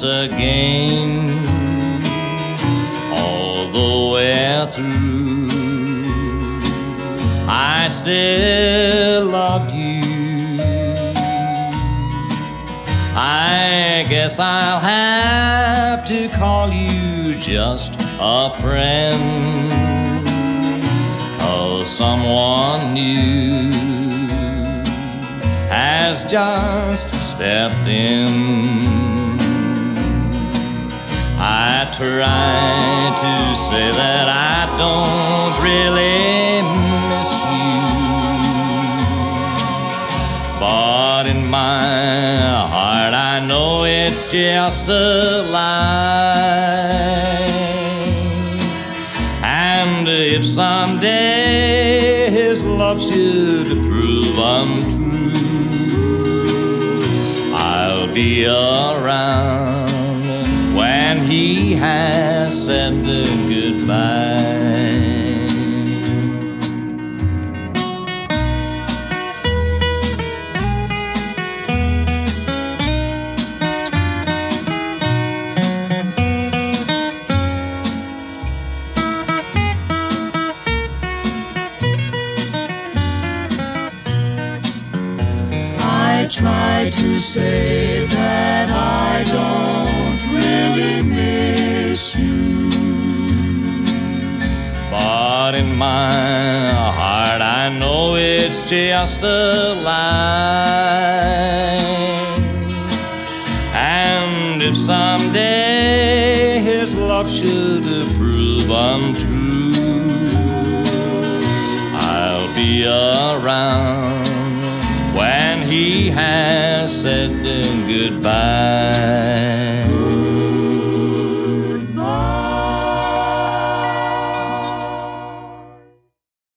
once again. All the way through, I still love you. I guess I'll have to call you just a friend. Cause someone new has just stepped in. Try to say that I don't really miss you. But in my heart, I know it's just a lie. And if someday his love should prove untrue, I'll be around he has said goodbye. I try to say that my heart, I know it's just a lie. And if someday his love should prove untrue, I'll be around when he has said goodbye.